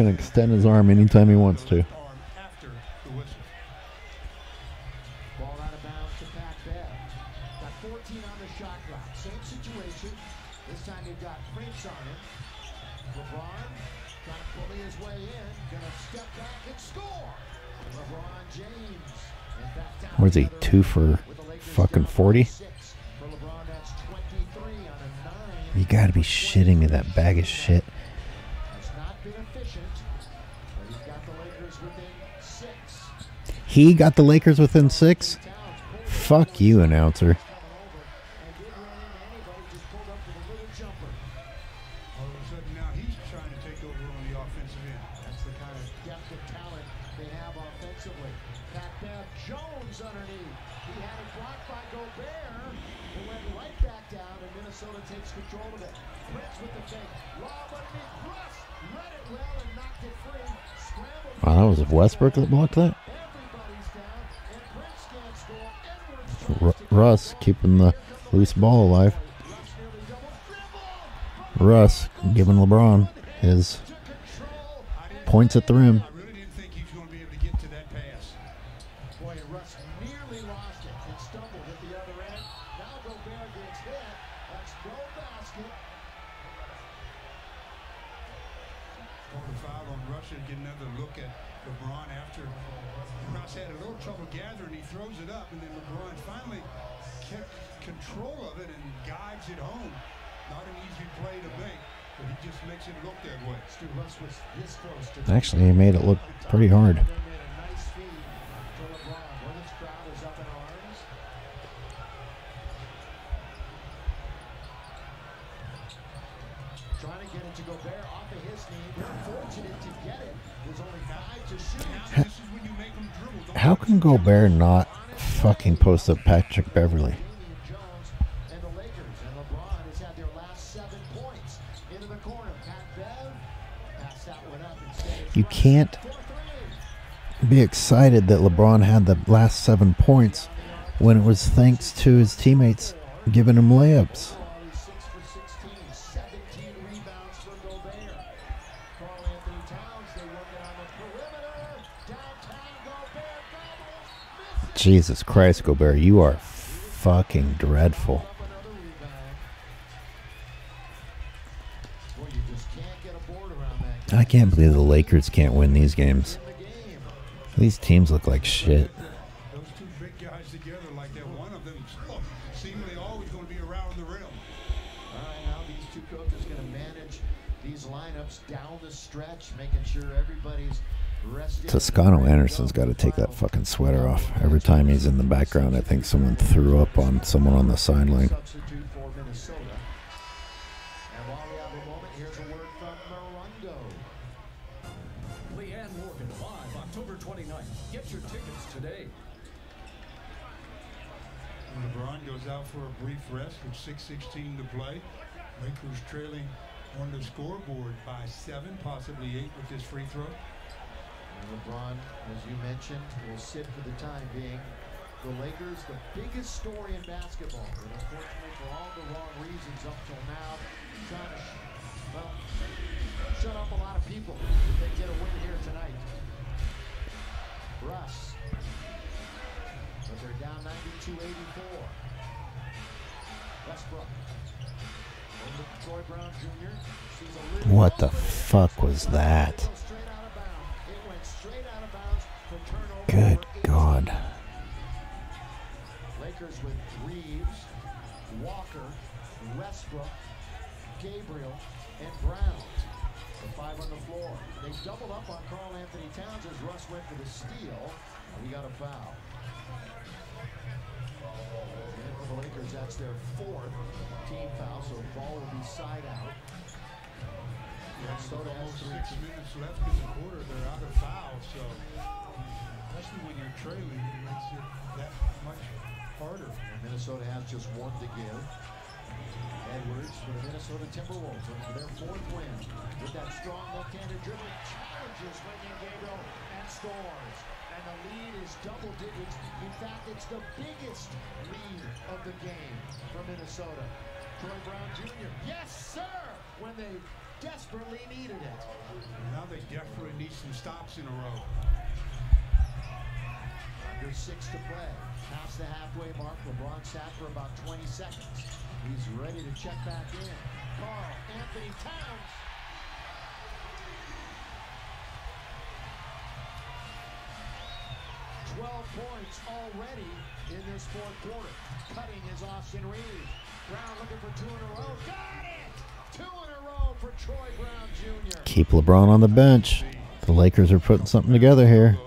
can extend his arm anytime he wants to. Arm after the whistle. Ball out of bounds to Pat Bev. Got 14 on the shot clock. Same situation. This time you've got Prince on him. LeBron trying to bully his way in. Gonna step back and score. LeBron James. In fact, down Where's he? Two for fucking 40? six. For LeBron, that's 23 on a nine. You gotta be shitting me, that bag of shit. He got the Lakers within six? Fuck you, announcer. Jones underneath. He had it blocked by Gobert, went right back down, takes control of it. Prince with the fake. Lob underneath. Russ read it well and knocked it free. Scrambled. Wow, that was Westbrook that blocked that? Everybody's down, and Prince can't score. Edwards R- Russ keeping the loose ball alive. Russ nearly double dribble. Russ giving LeBron his points at the rim. I really didn't think he was going to be able to get to that pass. Boy, and Russ nearly lost it and stumbled at the other end. Now Gobert gets hit. That's no basket. Called a foul on to get another look at LeBron after Russ had a little trouble gathering. He throws it up, and then LeBron finally kept control of it and guides it home. Not an easy play to make, but he just makes it look that way. Stu Russ was this close to Actually, he made it look pretty hard. And then made a nice feed to LeBron. Women's crowd is up in arms. Trying to get it to Gobert off of his knee. They're fortunate to How can Gobert not fucking post up Patrick Beverley? You can't be excited that LeBron had the last seven points when it was thanks to his teammates giving him layups. Jesus Christ, Gobert, you are fucking dreadful. up another rebound. Boy, you just can't get a board around that I can't believe the Lakers can't win these games. in the game. These teams look like shit. Those two big guys together like that, one of them seemingly always going to be around the rim. All right, now these two coaches going to manage these lineups down the stretch, making sure everybody's rested. Toscano Anderson's got to take that fucking sweater off. Every time he's in the background, I think someone threw up on someone on the sideline. Minnesota. And while we have a moment, here's a word from Morundo. Leanne Morgan live October 29th. Get your tickets today. And LeBron goes out for a brief rest with 6.16 to play. Lakers trailing on the scoreboard by seven, possibly eight with this free throw. LeBron, as you mentioned, will sit for the time being. The Lakers, the biggest story in basketball, but unfortunately for all the wrong reasons up till now, trying to, well, shut up a lot of people if they get a win here tonight. Russ. But they're down 92-84. Westbrook. What the fuck was that? Good God. Lakers with Reaves, Walker, Westbrook, Gabriel, and Brown. The five on the floor. They doubled up on Karl-Anthony Towns as Russ went for the steal. And he got a foul. And for the Lakers, that's their fourth team foul, so ball will be side out. Minnesota has Almost three six minutes left in the quarter. They're out of foul, so especially when you're trailing, it makes it that much harder. And Minnesota has just one to give. Edwards for the Minnesota Timberwolves for their fourth win. With that strong left-handed dribble, challenges Wenyen Gabriel and scores. And the lead is double digits. In fact, it's the biggest lead of the game for Minnesota. Troy Brown Jr. Yes, sir! When they desperately needed it. Now they desperately need some stops in a row. Under six to play. Past the halfway mark. LeBron sat for about 20 seconds. He's ready to check back in. Carl Anthony Towns. Twelve points already in this fourth quarter. Cutting is Austin Reaves. Brown looking for two in a row. Got it! Two in a row for Troy Brown Jr. Keep LeBron on the bench. The Lakers are putting something together here.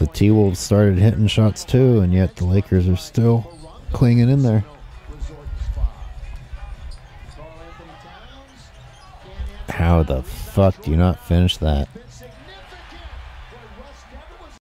The T Wolves started hitting shots too, and yet the Lakers are still clinging in there. How the fuck do you not finish that?